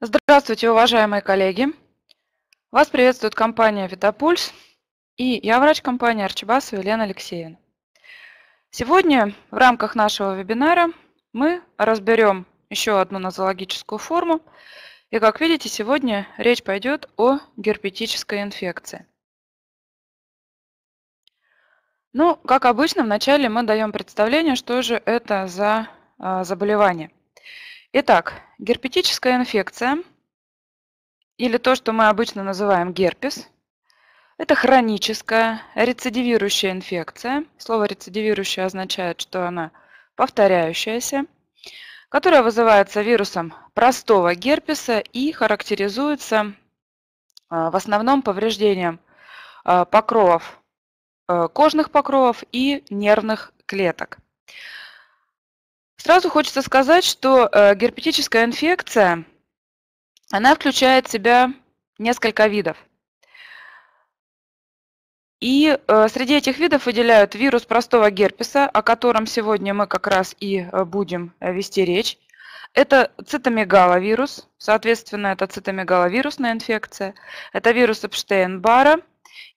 Здравствуйте, уважаемые коллеги! Вас приветствует компания Витапульс и я врач компании Арчибасова Елена Алексеевна. Сегодня в рамках нашего вебинара мы разберем еще одну нозологическую форму. И как видите, сегодня речь пойдет о герпетической инфекции. Ну, как обычно, вначале мы даем представление, что же это за а, заболевание. Итак, герпетическая инфекция, или то, что мы обычно называем герпес, это хроническая рецидивирующая инфекция. Слово рецидивирующая означает, что она повторяющаяся, которая вызывается вирусом простого герпеса и характеризуется а, в основном повреждением а, покровов, а, кожных покровов и нервных клеток. Сразу хочется сказать, что э, герпетическая инфекция, она включает в себя несколько видов. И э, среди этих видов выделяют вирус простого герпеса, о котором сегодня мы как раз и э, будем вести речь. Это цитомегаловирус, соответственно, это цитомегаловирусная инфекция. Это вирус Эпштейн-Бара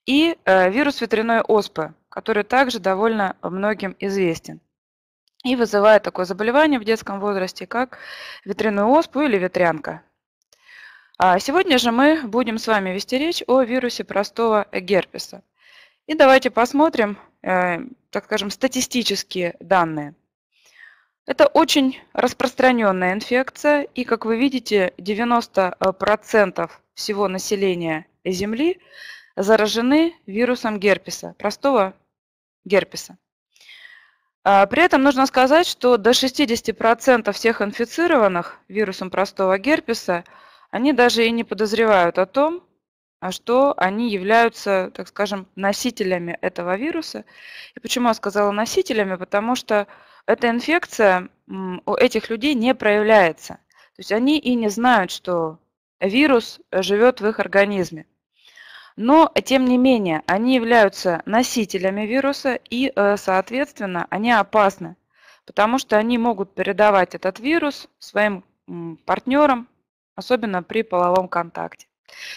и вирус ветряной оспы, который также довольно многим известен и вызывает такое заболевание в детском возрасте, как ветряную оспу или ветрянка. А сегодня же мы будем с вами вести речь о вирусе простого герпеса. И давайте посмотрим, э, так скажем, статистические данные. Это очень распространенная инфекция, и, как вы видите, 90% всего населения Земли заражены вирусом герпеса, простого герпеса. А, при этом нужно сказать, что до 60% всех инфицированных вирусом простого герпеса, они даже и не подозревают о том, а что они являются, так скажем, носителями этого вируса. И почему я сказала носителями? Потому что эта инфекция у этих людей не проявляется. То есть они и не знают, что вирус живет в их организме. Но, тем не менее, они являются носителями вируса и, э, соответственно, они опасны, потому что они могут передавать этот вирус своим партнерам, особенно при половом контакте,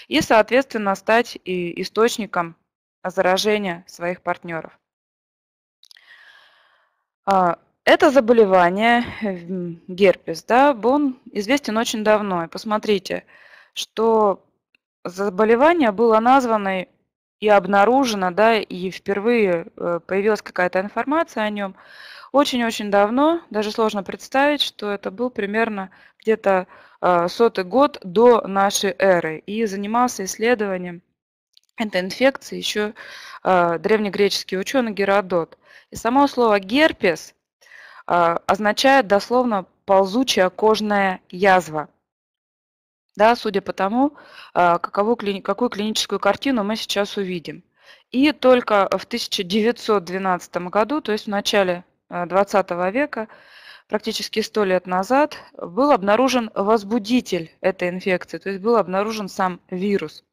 и, соответственно, стать источником заражения своих партнеров. А, это заболевание, герпес, да, он известен очень давно. И посмотрите, что заболевание было названо и обнаружено, да, и впервые э, появилась какая-то информация о нем очень-очень давно, даже сложно представить, что это был примерно где-то э, сотый год до нашей эры, и занимался исследованием этой инфекции еще э, древнегреческий ученый Геродот. И само слово герпес означает дословно ползучая кожная язва да, судя по тому, а, какову, какую клиническую картину мы сейчас увидим. И только в 1912 году, то есть в начале 20 а, века, практически сто лет назад, был обнаружен возбудитель этой инфекции, то есть был обнаружен сам вирус.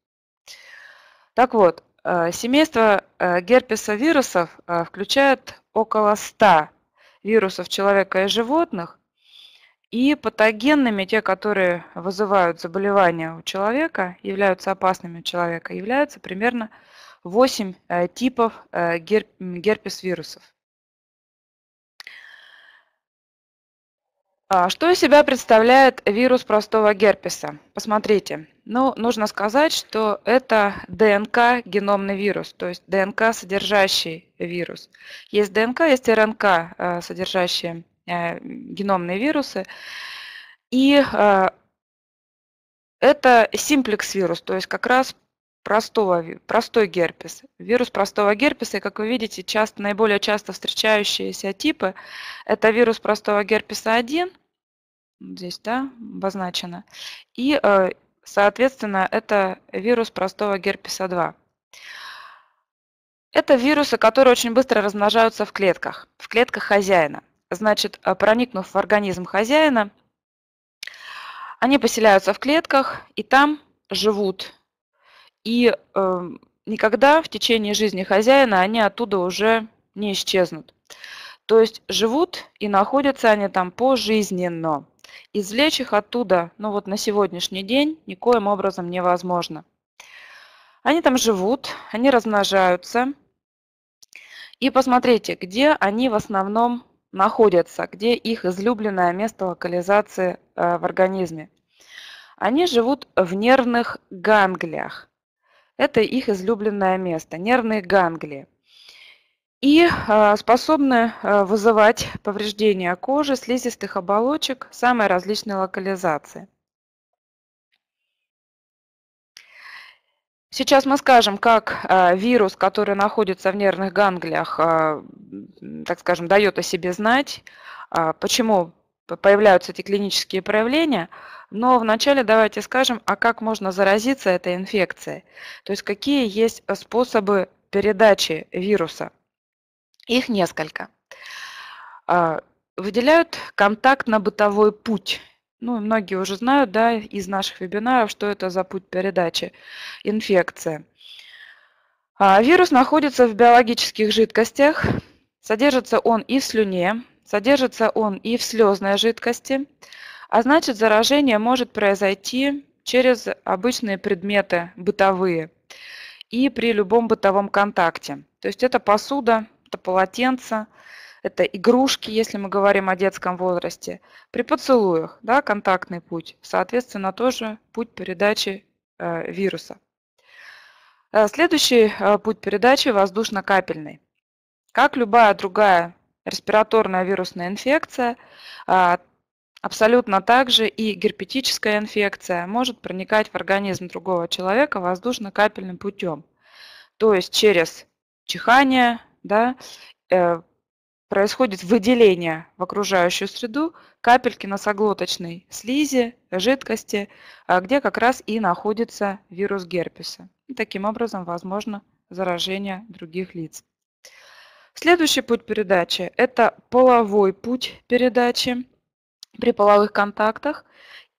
Так вот, а, семейство герпеса вирусов включает около 100 вирусов человека и животных, и патогенными, те, которые вызывают заболевания у человека, являются опасными у человека, являются примерно 8 э, типов э, герпес-вирусов. А что из себя представляет вирус простого герпеса? Посмотрите. Ну, нужно сказать, что это ДНК-геномный вирус, то есть ДНК-содержащий вирус. Есть ДНК, есть РНК, э, содержащие геномные вирусы. И э, это симплекс вирус, то есть как раз простого, простой герпес. Вирус простого герпеса, и как вы видите, часто, наиболее часто встречающиеся типы, это вирус простого герпеса 1, здесь да, обозначено, и, э, соответственно, это вирус простого герпеса 2. Это вирусы, которые очень быстро размножаются в клетках, в клетках хозяина значит, э, проникнув в организм хозяина, они поселяются в клетках и там живут. И э, никогда в течение жизни хозяина они оттуда уже не исчезнут. То есть живут и находятся они там пожизненно. извлечь их оттуда, ну вот на сегодняшний день, никоим образом невозможно. Они там живут, они размножаются. И посмотрите, где они в основном находятся, где их излюбленное место локализации э, в организме. Они живут в нервных ганглиях. Это их излюбленное место, нервные ганглии. И э, способны э, вызывать повреждения кожи, слизистых оболочек самой различной локализации. Сейчас мы скажем, как э, вирус, который находится в нервных ганглиях, э, так скажем, дает о себе знать, э, почему появляются эти клинические проявления. Но вначале давайте скажем, а как можно заразиться этой инфекцией. То есть какие есть способы передачи вируса. Их несколько. Выделяют контактно-бытовой путь ну, многие уже знают, да, из наших вебинаров, что это за путь передачи инфекции. А, вирус находится в биологических жидкостях, содержится он и в слюне, содержится он и в слезной жидкости, а значит заражение может произойти через обычные предметы бытовые и при любом бытовом контакте. То есть это посуда, это полотенце, это игрушки, если мы говорим о детском возрасте. При поцелуях, да, контактный путь, соответственно, тоже путь передачи э, вируса. Э, следующий э, путь передачи воздушно-капельный. Как любая другая респираторная вирусная инфекция, э, абсолютно так же и герпетическая инфекция может проникать в организм другого человека воздушно-капельным путем. То есть через чихание, да, э, происходит выделение в окружающую среду капельки носоглоточной слизи, жидкости, а, где как раз и находится вирус герпеса. И таким образом возможно заражение других лиц. Следующий путь передачи – это половой путь передачи при половых контактах.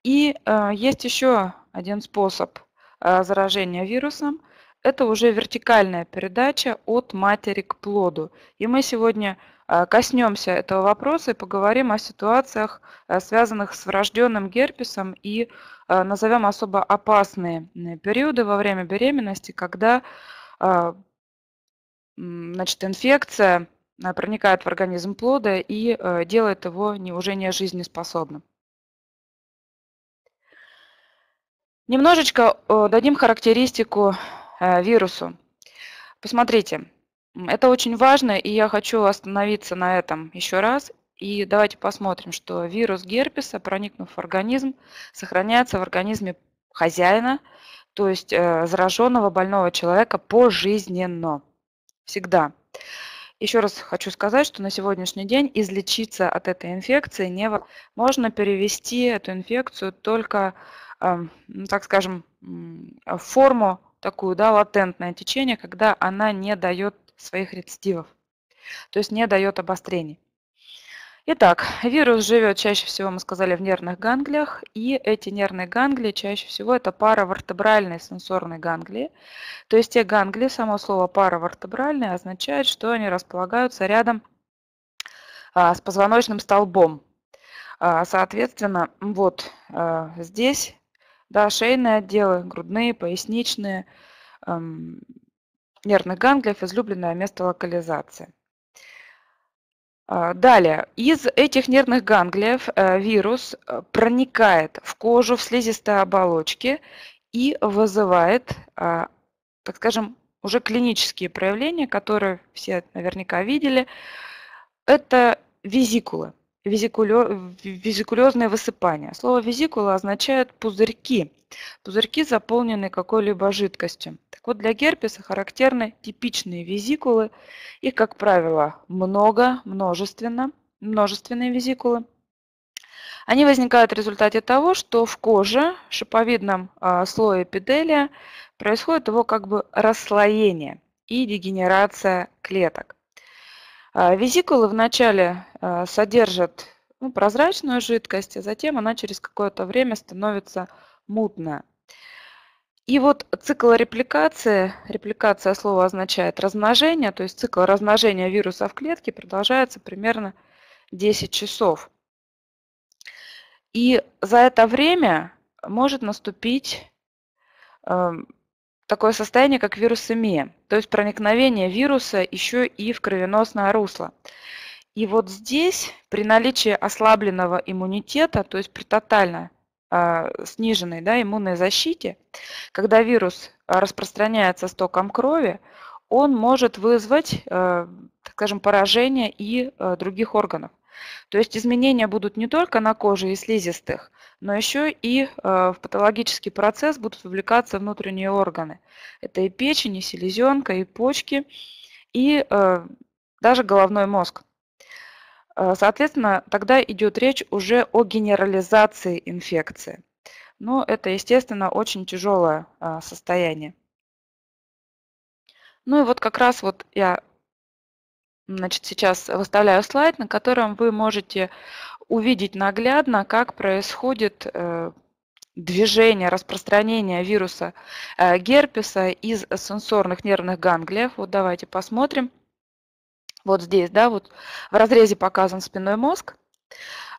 И э, есть еще один способ э, заражения вирусом – это уже вертикальная передача от матери к плоду. И мы сегодня коснемся этого вопроса и поговорим о ситуациях, э, связанных с врожденным герпесом и э, назовем особо опасные периоды во время беременности, когда значит, инфекция проникает в организм плода и делает его не, уже не жизнеспособным. Немножечко дадим характеристику вирусу. Посмотрите, это очень важно, и я хочу остановиться на этом еще раз. И давайте посмотрим, что вирус герпеса, проникнув в организм, сохраняется в организме хозяина, то есть э, зараженного больного человека пожизненно. Всегда. Еще раз хочу сказать, что на сегодняшний день излечиться от этой инфекции не можно перевести эту инфекцию только, э, так скажем, в форму такую, да, латентное течение, когда она не дает своих рецидивов, то есть не дает обострений. Итак, вирус живет чаще всего, мы сказали, в нервных ганглиях, и эти нервные ганглии чаще всего это паравертебральные сенсорные ганглии. То есть те ганглии, само слово паравертебральные означает, что они располагаются рядом а, с позвоночным столбом. А, соответственно, вот а, здесь да, шейные отделы, грудные, поясничные, нервных ганглиев излюбленное место локализации. А, далее, из этих нервных ганглиев э, вирус э, проникает в кожу, в слизистые оболочки и вызывает, а, так скажем, уже клинические проявления, которые все наверняка видели. Это визикулы, визикулезные высыпания. Слово визикула означает пузырьки. Пузырьки заполнены какой-либо жидкостью. Так вот, для герпеса характерны типичные визикулы. Их, как правило, много, множественно, множественные визикулы. Они возникают в результате того, что в коже, в шиповидном а, слое эпителия, происходит его как бы расслоение и дегенерация клеток. А, визикулы вначале а, содержат ну, прозрачную жидкость, а затем она через какое-то время становится мутная. И вот цикл репликации, репликация слова означает размножение, то есть цикл размножения вируса в клетке продолжается примерно 10 часов. И за это время может наступить э, такое состояние, как вирусемия, то есть проникновение вируса еще и в кровеносное русло. И вот здесь при наличии ослабленного иммунитета, то есть при тотально э, сниженной да, иммунной защите, когда вирус распространяется стоком крови, он может вызвать, э, так скажем, поражение и других органов. То есть изменения будут не только на коже и слизистых, но еще и в патологический процесс будут вовлекаться внутренние органы. Это и печень, и селезенка, и почки, и даже головной мозг. Соответственно, тогда идет речь уже о генерализации инфекции. Но это, естественно, очень тяжелое состояние. Ну и вот как раз вот я значит, сейчас выставляю слайд, на котором вы можете увидеть наглядно, как происходит э, движение, распространение вируса э, герпеса из сенсорных нервных ганглиев. Вот давайте посмотрим. Вот здесь, да, вот в разрезе показан спинной мозг.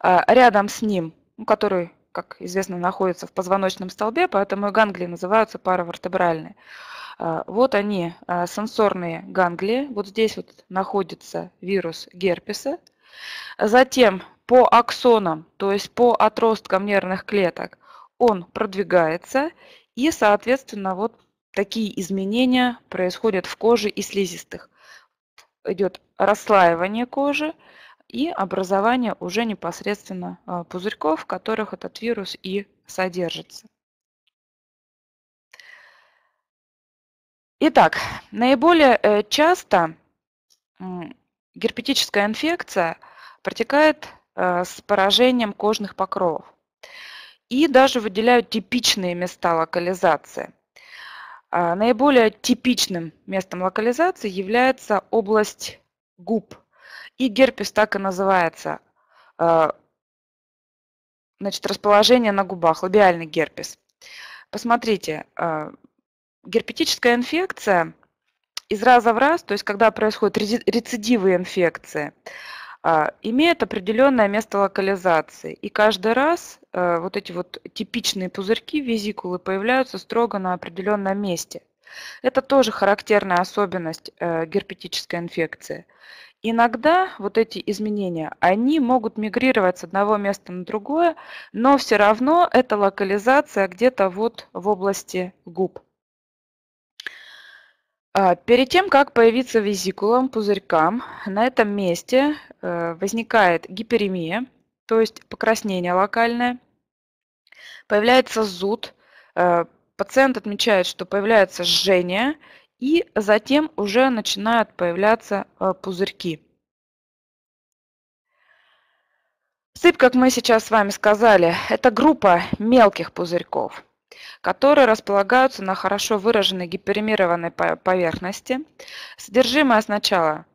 Э, рядом с ним, ну, который, как известно, находится в позвоночном столбе, поэтому и ганглии называются паравертебральные. А, вот они, а, сенсорные ганглии. Вот здесь вот находится вирус герпеса. Затем по аксонам, то есть по отросткам нервных клеток, он продвигается. И, соответственно, вот такие изменения происходят в коже и слизистых. Идет расслаивание кожи и образование уже непосредственно а, пузырьков, в которых этот вирус и содержится. Итак, наиболее э, часто герпетическая инфекция протекает э, с поражением кожных покровов. И даже выделяют типичные места локализации. А, наиболее типичным местом локализации является область губ. И герпес так и называется. А, значит, расположение на губах, лабиальный герпес. Посмотрите, а, герпетическая инфекция из раза в раз, то есть когда происходят рецидивы инфекции, а, имеет определенное место локализации. И каждый раз вот эти вот типичные пузырьки, визикулы появляются строго на определенном месте. Это тоже характерная особенность э, герпетической инфекции. Иногда вот эти изменения, они могут мигрировать с одного места на другое, но все равно это локализация где-то вот в области губ. А, перед тем, как появиться визикулам, пузырькам, на этом месте э, возникает гиперемия, то есть покраснение локальное, появляется зуд, э, пациент отмечает, что появляется жжение, и затем уже начинают появляться э, пузырьки. Сыпь, как мы сейчас с вами сказали, это группа мелких пузырьков которые располагаются на хорошо выраженной гиперемированной поверхности. Содержимое сначала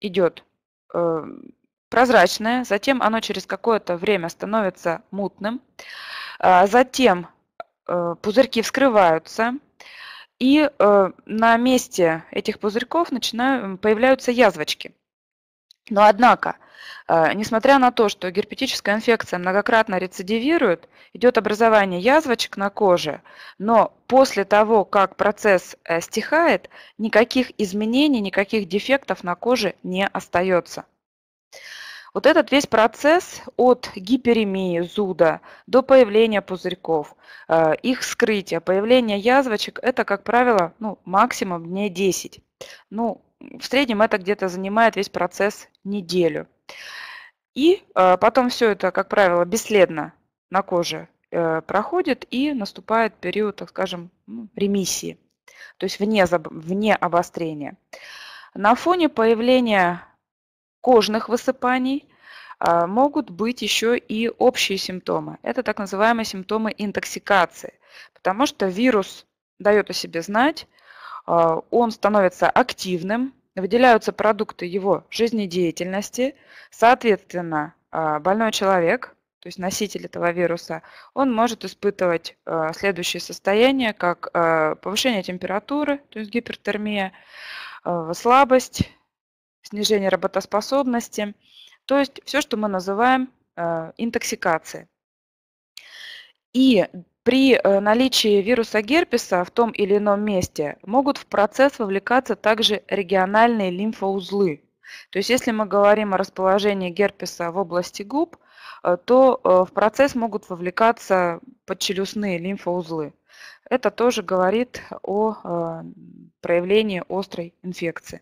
идет э, прозрачное, затем оно через какое-то время становится мутным, а затем пузырьки вскрываются, и э, на месте этих пузырьков начинают, появляются язвочки. Но однако а, несмотря на то, что герпетическая инфекция многократно рецидивирует, идет образование язвочек на коже, но после того, как процесс э, стихает, никаких изменений, никаких дефектов на коже не остается. Вот этот весь процесс от гиперемии, зуда до появления пузырьков, э, их скрытия, появления язвочек, это, как правило, ну, максимум дней 10. Ну, в среднем это где-то занимает весь процесс неделю. И э, потом все это, как правило, бесследно на коже э, проходит и наступает период, так скажем, ну, ремиссии, то есть вне, вне обострения. На фоне появления кожных высыпаний э, могут быть еще и общие симптомы. Это так называемые симптомы интоксикации, потому что вирус дает о себе знать, он становится активным, выделяются продукты его жизнедеятельности. Соответственно, а, больной человек, то есть носитель этого вируса, он может испытывать а, следующие состояния, как а, повышение температуры, то есть гипертермия, слабость, снижение работоспособности, то есть все, что мы называем интоксикацией. И при э, наличии вируса герпеса в том или ином месте могут в процесс вовлекаться также региональные лимфоузлы. То есть если мы говорим о расположении герпеса в области губ, э, то в процесс могут вовлекаться подчелюстные лимфоузлы. Это тоже говорит о проявлении острой инфекции.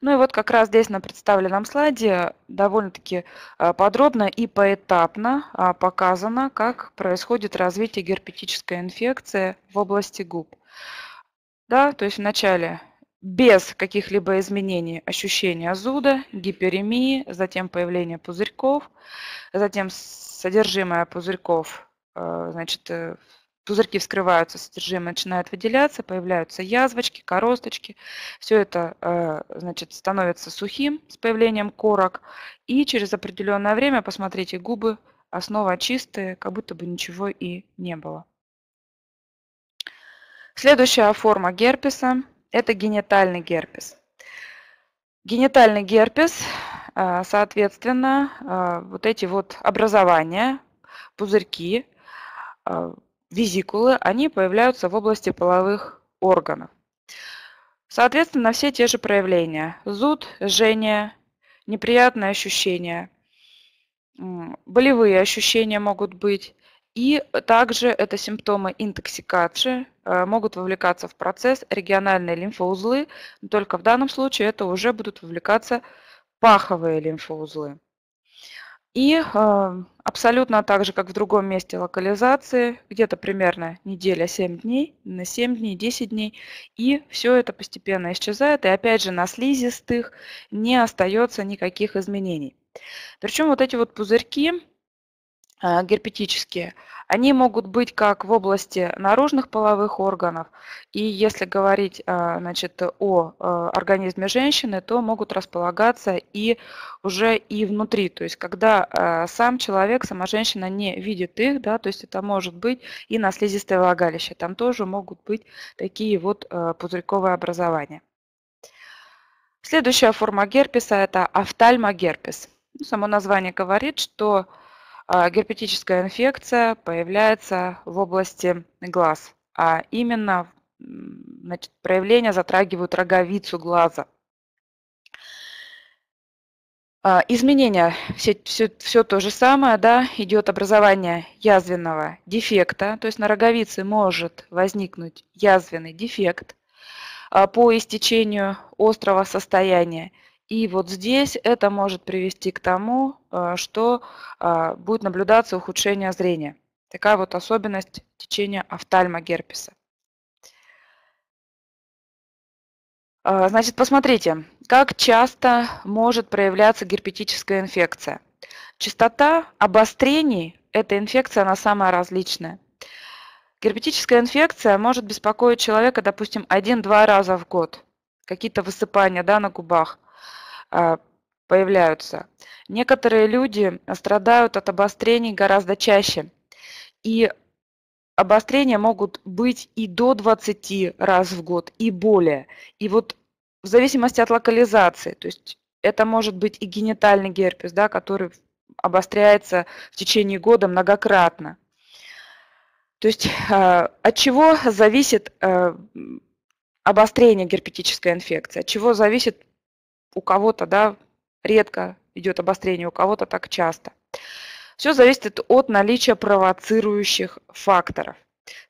Ну и вот как раз здесь на представленном слайде довольно-таки а, подробно и поэтапно а, показано, как происходит развитие герпетической инфекции в области губ. Да, то есть вначале без каких-либо изменений ощущения зуда, гиперемии, затем появление пузырьков, затем содержимое пузырьков а, значит, э, пузырьки вскрываются, содержимое начинает выделяться, появляются язвочки, коросточки. Все это э, значит, становится сухим с появлением корок. И через определенное время, посмотрите, губы основа чистые, как будто бы ничего и не было. Следующая форма герпеса – это генитальный герпес. Генитальный герпес, э, соответственно, э, вот эти вот образования, пузырьки, визикулы, они появляются в области половых органов. Соответственно, все те же проявления. Зуд, жжение, неприятные ощущения, болевые ощущения могут быть. И также это симптомы интоксикации, э, могут вовлекаться в процесс региональные лимфоузлы, только в данном случае это уже будут вовлекаться паховые лимфоузлы. И э, абсолютно так же, как в другом месте локализации, где-то примерно неделя 7 дней, на 7 дней, 10 дней, и все это постепенно исчезает, и опять же на слизистых не остается никаких изменений. Причем вот эти вот пузырьки герпетические, они могут быть как в области наружных половых органов, и если говорить а, значит, о а, организме женщины, то могут располагаться и уже и внутри. То есть когда а, сам человек, сама женщина не видит их, да, то есть это может быть и на слизистое влагалище. Там тоже могут быть такие вот пузырьковые образования. Следующая форма герпеса – это офтальмогерпес. Ну, само название говорит, что а, герпетическая инфекция появляется в области глаз, а именно значит, проявления затрагивают роговицу глаза. А, изменения, все, все, все то же самое, да, идет образование язвенного дефекта, то есть на роговице может возникнуть язвенный дефект а, по истечению острого состояния. И вот здесь это может привести к тому, э, что а, будет наблюдаться ухудшение зрения. Такая вот особенность течения офтальмогерпеса. А, значит, посмотрите, как часто может проявляться герпетическая инфекция. Частота обострений этой инфекции, она самая различная. Герпетическая инфекция может беспокоить человека, допустим, один-два раза в год. Какие-то высыпания да, на губах – появляются. Некоторые люди страдают от обострений гораздо чаще. И обострения могут быть и до 20 раз в год, и более. И вот в зависимости от локализации, то есть это может быть и генитальный герпес, да, который обостряется в течение года многократно. То есть а, от чего зависит а, обострение герпетической инфекции, от чего зависит у кого-то да, редко идет обострение, у кого-то так часто. Все зависит от наличия провоцирующих факторов.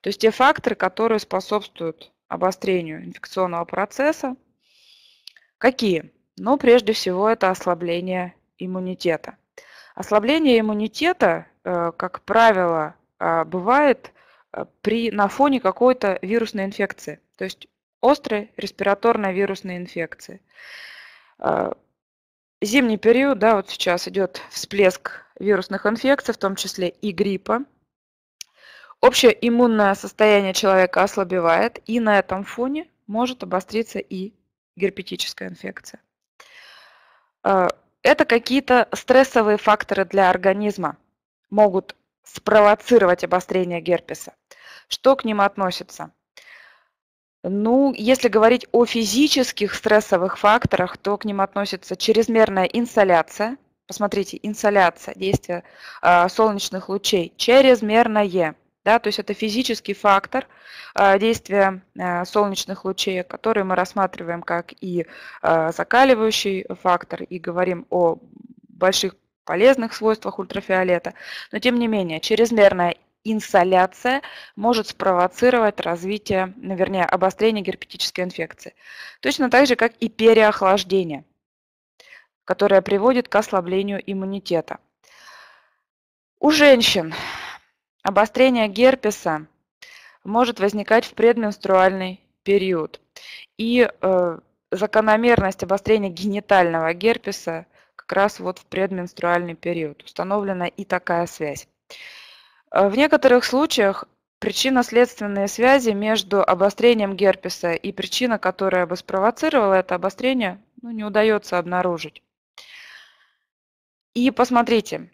То есть те факторы, которые способствуют обострению инфекционного процесса. Какие? Ну, прежде всего, это ослабление иммунитета. Ослабление иммунитета, э, как правило, э, бывает э, при, на фоне какой-то вирусной инфекции, то есть острой респираторной вирусной инфекции. А, зимний период, да, вот сейчас идет всплеск вирусных инфекций, в том числе и гриппа. Общее иммунное состояние человека ослабевает, и на этом фоне может обостриться и герпетическая инфекция. А, это какие-то стрессовые факторы для организма могут спровоцировать обострение герпеса. Что к ним относится? Ну, если говорить о физических стрессовых факторах, то к ним относится чрезмерная инсоляция, посмотрите, инсоляция, действие э, солнечных лучей, чрезмерное. Да, то есть это физический фактор э, действия э, солнечных лучей, который мы рассматриваем как и э, закаливающий фактор, и говорим о больших полезных свойствах ультрафиолета. Но тем не менее, чрезмерная инсоляция может спровоцировать развитие, ну, вернее, обострение герпетической инфекции. Точно так же, как и переохлаждение, которое приводит к ослаблению иммунитета. У женщин обострение герпеса может возникать в предменструальный период. И э, закономерность обострения генитального герпеса как раз вот в предменструальный период. Установлена и такая связь. Э, в некоторых случаях причинно-следственные связи между обострением герпеса и причина, которая бы спровоцировала это обострение, ну, не удается обнаружить. И посмотрите,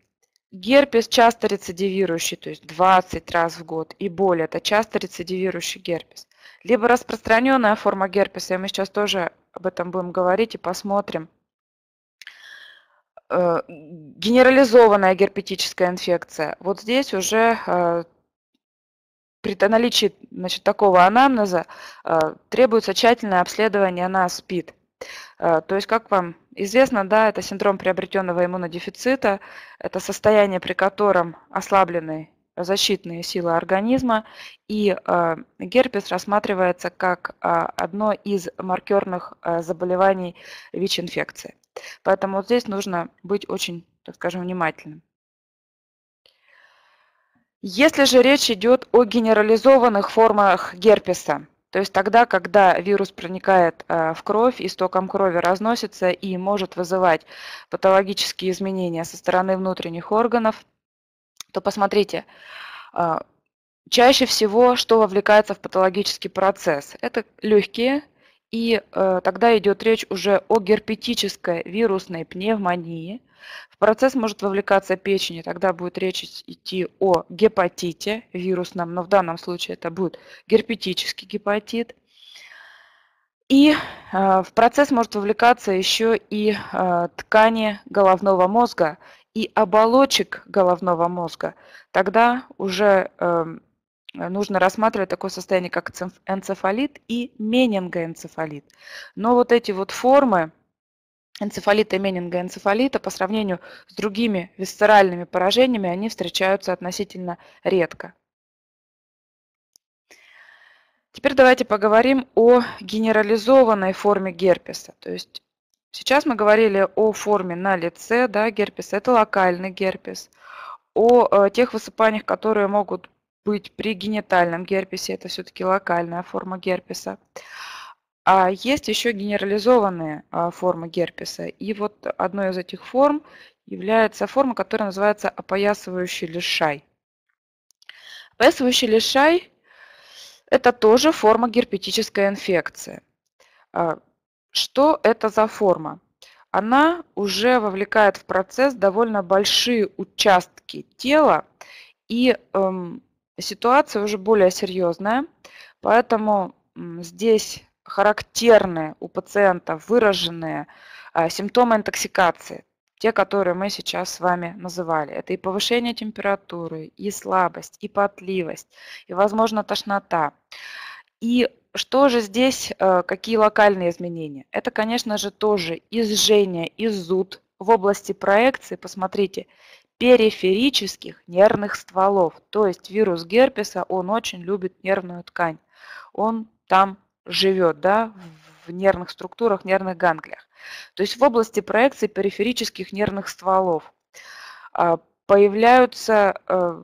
герпес часто рецидивирующий, то есть 20 раз в год и более, это часто рецидивирующий герпес. Либо распространенная форма герпеса, и мы сейчас тоже об этом будем говорить и посмотрим. Э, генерализованная герпетическая инфекция. Вот здесь уже э, при наличии значит, такого анамнеза э, требуется тщательное обследование на СПИД. То есть, как вам известно, да, это синдром приобретенного иммунодефицита, это состояние, при котором ослаблены защитные силы организма, и герпес рассматривается как одно из маркерных заболеваний ВИЧ-инфекции. Поэтому вот здесь нужно быть очень, так скажем, внимательным. Если же речь идет о генерализованных формах герпеса, то есть тогда, когда вирус проникает в кровь, истоком крови разносится и может вызывать патологические изменения со стороны внутренних органов, то посмотрите, э, чаще всего что вовлекается в патологический процесс? Это легкие, и э, тогда идет речь уже о герпетической вирусной пневмонии. В процесс может вовлекаться печень, и тогда будет речь идти о гепатите вирусном, но в данном случае это будет герпетический гепатит. И э, в процесс может вовлекаться еще и э, ткани головного мозга и оболочек головного мозга. Тогда уже э, Э, нужно рассматривать такое состояние, как энцефалит и менингоэнцефалит. Но вот эти вот формы энцефалита и менингоэнцефалита по сравнению с другими висцеральными поражениями, они встречаются относительно редко. Теперь давайте поговорим о генерализованной форме герпеса. То есть сейчас мы говорили о форме на лице да, герпеса, это локальный герпес, о э, тех высыпаниях, которые могут быть при генитальном герпесе, это все-таки локальная форма герпеса. А есть еще генерализованные а, формы герпеса. И вот одной из этих форм является форма, которая называется опоясывающий лишай. Опоясывающий лишай – это тоже форма герпетической инфекции. Что это за форма? Она уже вовлекает в процесс довольно большие участки тела и эм, ситуация уже более серьезная, поэтому здесь характерны у пациентов выраженные а, симптомы интоксикации, те, которые мы сейчас с вами называли. Это и повышение температуры, и слабость, и потливость, и, возможно, тошнота. И что же здесь, э, какие локальные изменения? Это, конечно же, тоже изжение, и зуд в области проекции. Посмотрите, периферических нервных стволов. То есть вирус герпеса, он очень любит нервную ткань. Он там живет, да, в нервных структурах, нервных ганглиях. То есть в области проекции периферических нервных стволов а, появляются э,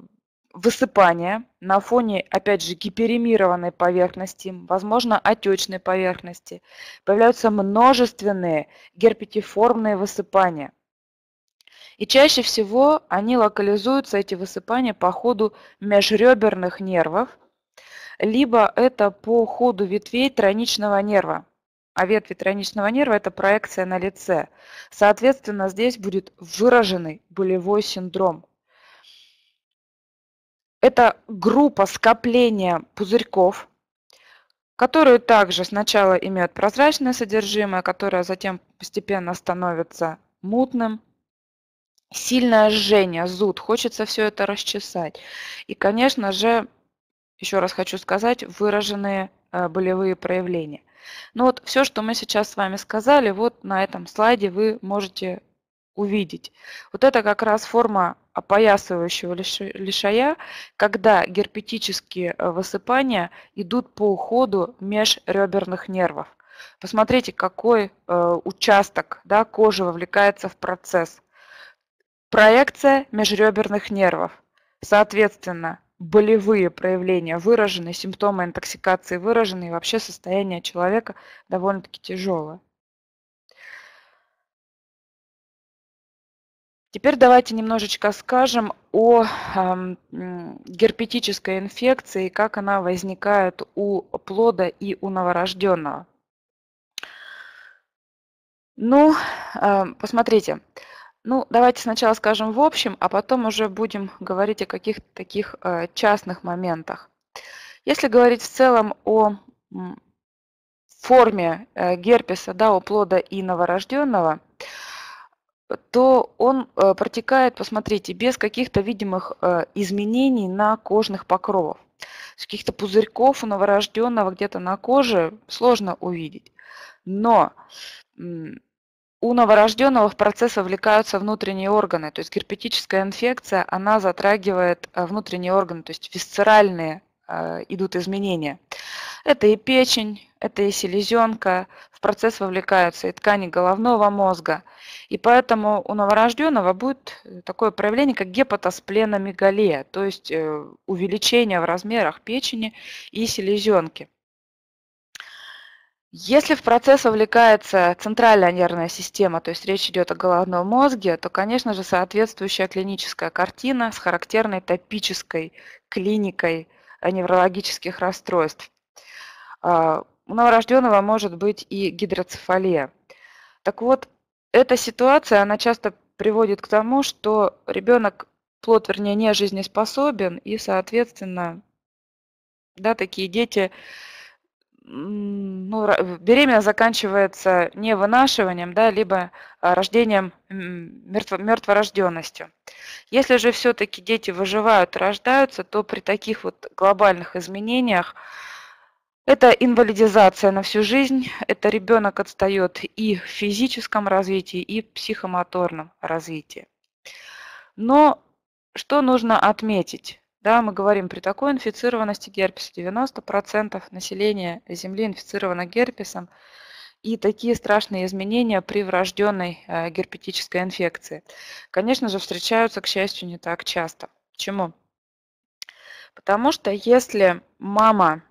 высыпания на фоне, опять же, гиперемированной поверхности, возможно, отечной поверхности. Появляются множественные герпетиформные высыпания – и чаще всего они локализуются, эти высыпания, по ходу межреберных нервов, либо это по ходу ветвей тройничного нерва. А ветви тройничного нерва – это проекция на лице. Соответственно, здесь будет выраженный болевой синдром. Это группа скопления пузырьков, которые также сначала имеют прозрачное содержимое, которое затем постепенно становится мутным, сильное жжение, зуд, хочется все это расчесать. И, конечно же, еще раз хочу сказать, выраженные э, болевые проявления. Ну вот все, что мы сейчас с вами сказали, вот на этом слайде вы можете увидеть. Вот это как раз форма опоясывающего лишая, когда герпетические э, высыпания идут по уходу межреберных нервов. Посмотрите, какой э, участок да, кожи вовлекается в процесс. Проекция межреберных нервов. Соответственно, болевые проявления выражены, симптомы интоксикации выражены, и вообще состояние человека довольно-таки тяжелое. Теперь давайте немножечко скажем о э, герпетической инфекции, как она возникает у плода и у новорожденного. Ну, э, посмотрите, ну, давайте сначала скажем в общем, а потом уже будем говорить о каких-то таких э, частных моментах. Если говорить в целом о форме э, герпеса да, у плода и новорожденного, то он э, протекает, посмотрите, без каких-то видимых изменений на кожных покровах. Каких-то пузырьков у новорожденного где-то на коже сложно увидеть. Но у новорожденного в процесс вовлекаются внутренние органы, то есть герпетическая инфекция, она затрагивает э, внутренние органы, то есть висцеральные э, идут изменения. Это и печень, это и селезенка, в процесс вовлекаются и ткани головного мозга. И поэтому у новорожденного будет такое проявление, как гепатоспленомегалия, то есть э, увеличение в размерах печени и селезенки. Если в процесс вовлекается центральная нервная система, то есть речь идет о головном мозге, то, конечно же, соответствующая клиническая картина с характерной топической клиникой неврологических расстройств. У новорожденного может быть и гидроцефалия. Так вот, эта ситуация, она часто приводит к тому, что ребенок, плод, вернее, не жизнеспособен, и, соответственно, да, такие дети ну, беременность заканчивается не вынашиванием, да, либо а, рождением мертво, мертворожденностью. Если же все-таки дети выживают, рождаются, то при таких вот глобальных изменениях это инвалидизация на всю жизнь, это ребенок отстает и в физическом развитии, и в психомоторном развитии. Но что нужно отметить? Да, мы говорим, при такой инфицированности герпеса 90% населения Земли инфицировано герпесом, и такие страшные изменения при врожденной э, герпетической инфекции, конечно же, встречаются, к счастью, не так часто. Почему? Потому что если мама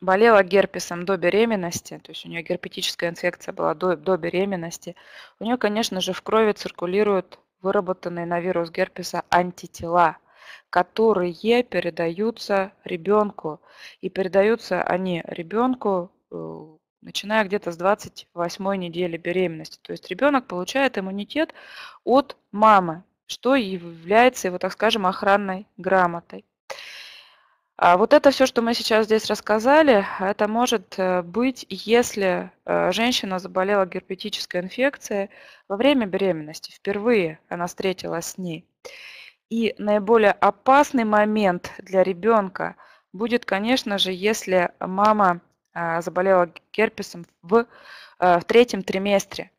болела герпесом до беременности, то есть у нее герпетическая инфекция была до, до беременности, у нее, конечно же, в крови циркулируют выработанные на вирус герпеса антитела – которые передаются ребенку. И передаются они ребенку, э, начиная где-то с 28 недели беременности. То есть ребенок получает иммунитет от мамы, что является его, так скажем, охранной грамотой. А вот это все, что мы сейчас здесь рассказали, это может э, быть, если э, женщина заболела герпетической инфекцией во время беременности, впервые она встретилась с ней. И наиболее опасный момент для ребенка будет, конечно же, если мама а, заболела герпесом в, в третьем триместре,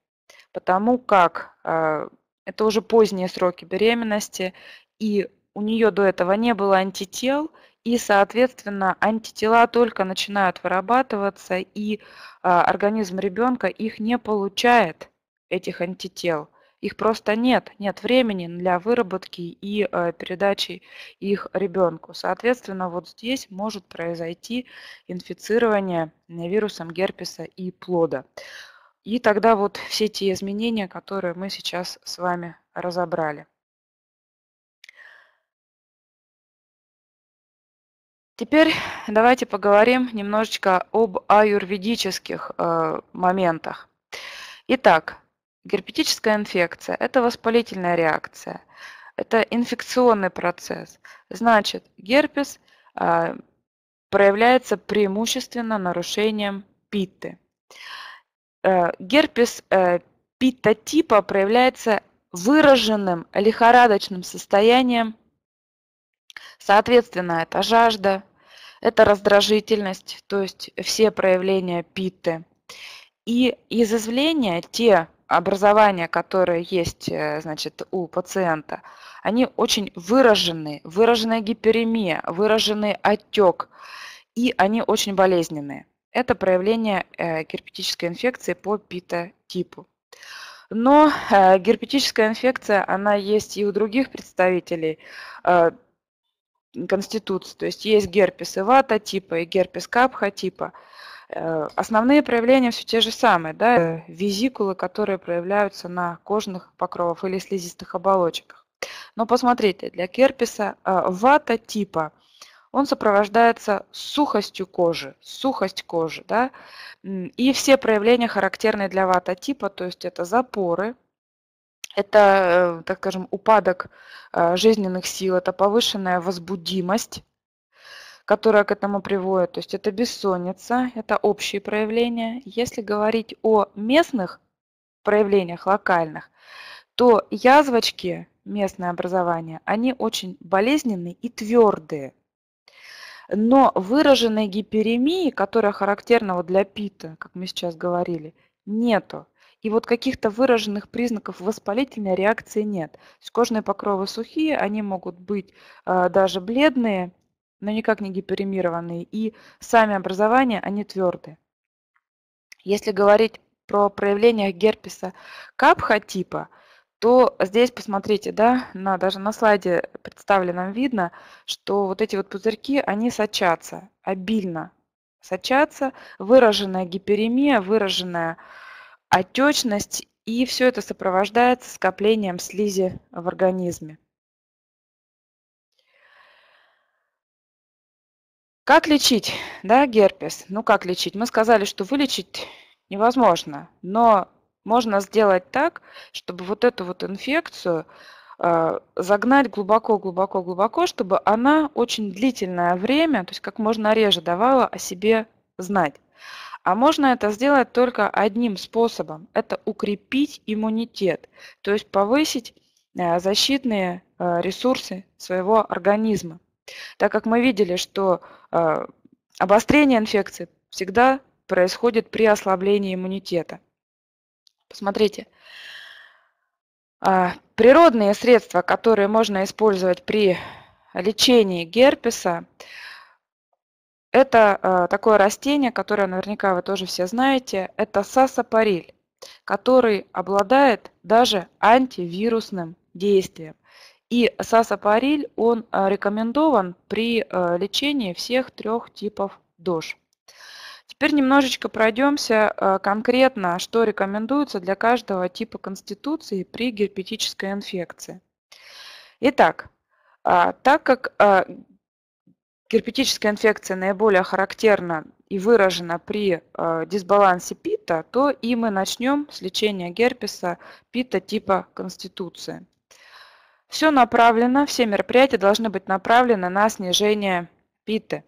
потому как это уже поздние сроки беременности, и у нее до этого не было антител, и, соответственно, антитела только начинают вырабатываться, и организм ребенка их не получает, этих антител. Их просто нет, нет времени для выработки и э, передачи их ребенку. Соответственно, вот здесь может произойти инфицирование вирусом герпеса и плода. И тогда вот все те изменения, которые мы сейчас с вами разобрали. Теперь давайте поговорим немножечко об аюрведических э, моментах. Итак, Герпетическая инфекция – это воспалительная реакция, это инфекционный процесс. Значит, герпес а, проявляется преимущественно нарушением питты. Э, герпес э, питта типа проявляется выраженным лихорадочным состоянием. Соответственно, это жажда, это раздражительность, то есть все проявления питы. И изъявления, те образования, которые есть э, значит, у пациента, они очень выраженные, выраженная гиперемия, выраженный отек, и они очень болезненные. Это проявление э, герпетической инфекции по питотипу. Но э, герпетическая инфекция, она есть и у других представителей конституции. То есть есть герпес Ивата типа и герпес Капха типа. Э, основные проявления все те же самые, да, визикулы, которые проявляются на кожных покровах или слизистых оболочках. Но посмотрите, для герпеса э, вата типа он сопровождается сухостью кожи, сухость кожи, да, и все проявления характерные для вата типа, то есть это запоры, это, э, так скажем, упадок жизненных сил, это повышенная возбудимость, которая к этому приводит. То есть это бессонница, это общие проявления. Если говорить о местных проявлениях, локальных, то язвочки, местное образование, они очень болезненные и твердые. Но выраженной гиперемии, которая характерна вот для ПИТа, как мы сейчас говорили, нету. И вот каких-то выраженных признаков воспалительной реакции нет. То есть кожные покровы сухие, они могут быть э, даже бледные, но никак не гиперемированные, и сами образования, они твердые. Если говорить про проявление герпеса капха типа, то здесь посмотрите, да, на, даже на слайде представленном видно, что вот эти вот пузырьки, они сочатся, обильно сочатся, выраженная гиперемия, выраженная отечность, и все это сопровождается скоплением слизи в организме. Как лечить да, герпес? Ну как лечить? Мы сказали, что вылечить невозможно, но можно сделать так, чтобы вот эту вот инфекцию э, загнать глубоко-глубоко-глубоко, чтобы она очень длительное время, то есть как можно реже давала о себе знать. А можно это сделать только одним способом. Это укрепить иммунитет, то есть повысить э, защитные э, ресурсы своего организма так как мы видели, что э, обострение инфекции всегда происходит при ослаблении иммунитета. Посмотрите, э, природные средства, которые можно использовать при лечении герпеса, это э, такое растение, которое наверняка вы тоже все знаете, это сасапариль, который обладает даже антивирусным действием. И сасапариль, он э, рекомендован при э, лечении всех трех типов ДОЖ. Теперь немножечко пройдемся конкретно, что рекомендуется для каждого типа конституции при герпетической инфекции. Итак, так как герпетическая инфекция наиболее характерна и выражена при дисбалансе ПИТа, то и мы начнем с лечения герпеса ПИТа типа конституции. Все направлено, все мероприятия должны быть направлены на снижение питы.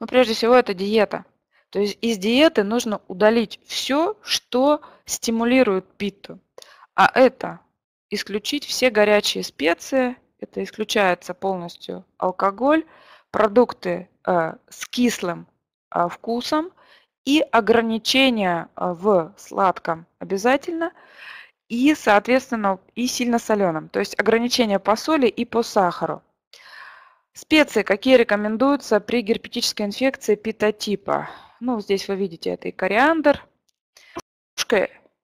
Но прежде всего это диета. То есть из диеты нужно удалить все, что стимулирует питу. А это исключить все горячие специи, это исключается полностью алкоголь, продукты э, с кислым э, вкусом и ограничения э, в сладком обязательно – и, соответственно, и сильно соленым. То есть ограничения по соли и по сахару. Специи, какие рекомендуются при герпетической инфекции питотипа? Ну, здесь вы видите, это и кориандр,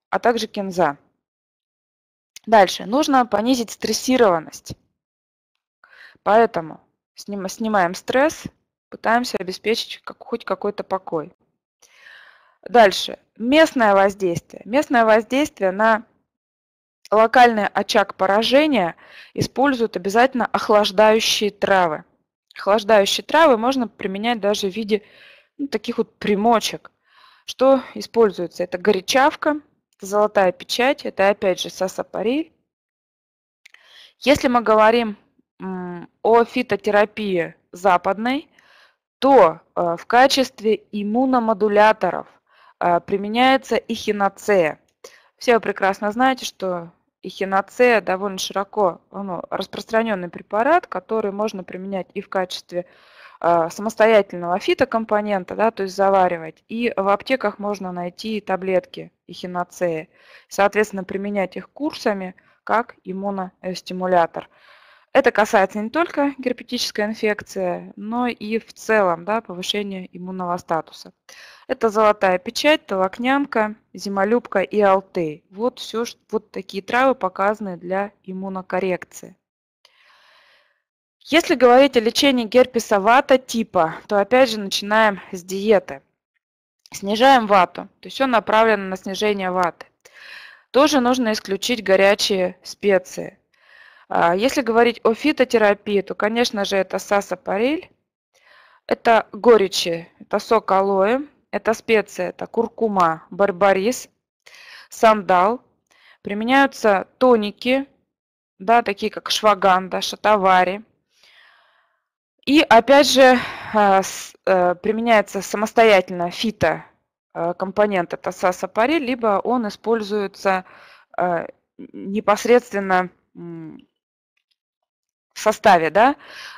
а также кинза. Дальше. Нужно понизить стрессированность. Поэтому снимаем стресс, пытаемся обеспечить хоть какой-то покой. Дальше. Местное воздействие. Местное воздействие на локальный очаг поражения используют обязательно охлаждающие травы. Охлаждающие травы можно применять даже в виде ну, таких вот примочек. Что используется? Это горячавка, золотая печать, это опять же сасапариль. Если мы говорим о фитотерапии западной, то э, в качестве иммуномодуляторов э, применяется эхиноцея. Все вы прекрасно знаете, что эхиноцея довольно широко ну, распространенный препарат, который можно применять и в качестве э, самостоятельного фитокомпонента, да, то есть заваривать. И в аптеках можно найти таблетки эхиноцеи. Соответственно, применять их курсами как иммуностимулятор. Это касается не только герпетической инфекции, но и в целом да, повышения иммунного статуса. Это золотая печать, толокнянка, зимолюбка и алтей. Вот все, вот такие травы показаны для иммунокоррекции. Если говорить о лечении герпеса вата типа, то опять же начинаем с диеты. Снижаем вату, то есть все направлено на снижение ваты. Тоже нужно исключить горячие специи. А, если говорить о фитотерапии, то, конечно же, это сасапариль, это горечи, это сок алоэ, это специи, это куркума, барбарис, сандал. Применяются тоники, да, такие как шваганда, шатавари. И опять же а, э, применяется самостоятельно фито э, компонент, это сасапариль, либо он используется э, непосредственно в составе, да,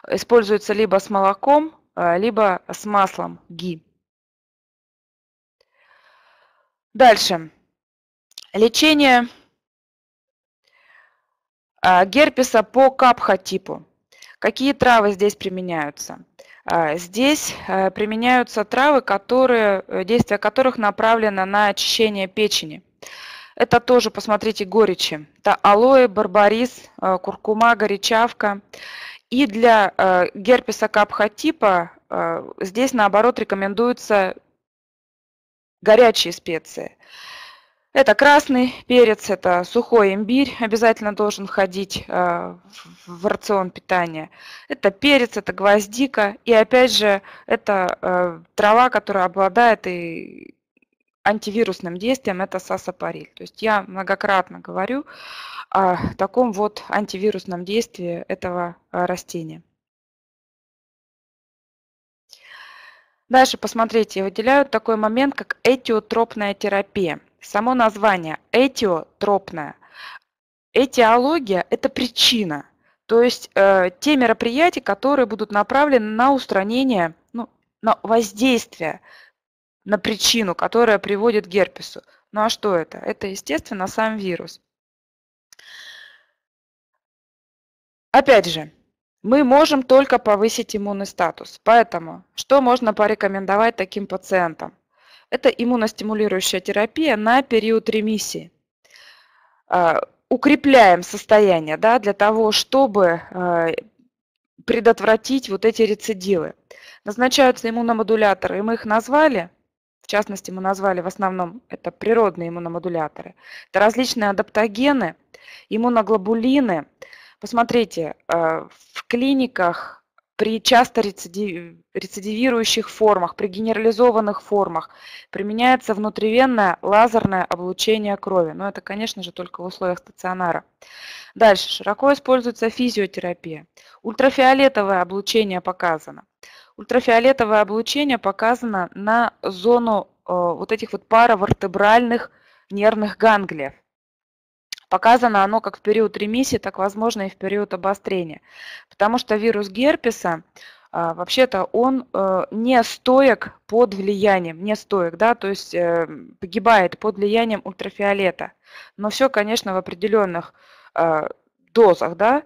используется либо с молоком, э, либо с маслом ги. Дальше. Лечение э, герпеса по капха-типу. Какие травы здесь применяются? Э, здесь применяются травы, которые, действие которых направлено на очищение печени. Это тоже, посмотрите, горечи. Это алоэ, барбарис, э, куркума, горячавка. И для э, герпеса капха-типа э, здесь, наоборот, рекомендуются горячие специи. Это красный перец, это сухой имбирь, обязательно должен входить в рацион питания. Это перец, это гвоздика. И опять же, это трава, которая обладает и антивирусным действием это сасапариль. То есть я многократно говорю о таком вот антивирусном действии этого э, растения. Дальше посмотрите, выделяют такой момент, как этиотропная терапия. Само название этиотропная. Этиология – это причина, то есть э, те мероприятия, которые будут направлены на устранение, ну, на воздействие на причину, которая приводит к герпесу. Ну а что это? Это, естественно, сам вирус. Опять же, мы можем только повысить иммунный статус. Поэтому, что можно порекомендовать таким пациентам? Это иммуностимулирующая терапия на период ремиссии. А, укрепляем состояние да, для того, чтобы а, предотвратить вот эти рецидивы. Назначаются иммуномодуляторы, и мы их назвали – частности, мы назвали в основном это природные иммуномодуляторы. Это различные адаптогены, иммуноглобулины. Посмотрите, э, в клиниках при часто рецидивирующих формах, при генерализованных формах применяется внутривенное лазерное облучение крови. Но это, конечно же, только в условиях стационара. Дальше. Широко используется физиотерапия. Ультрафиолетовое облучение показано. Ультрафиолетовое облучение показано на зону э, вот этих вот паравертебральных нервных ганглиев. Показано оно как в период ремиссии, так возможно и в период обострения. Потому что вирус герпеса, э, вообще-то он э, не стоек под влиянием, не стоек, да, то есть погибает под влиянием ультрафиолета. Но все, конечно, в определенных дозах, да.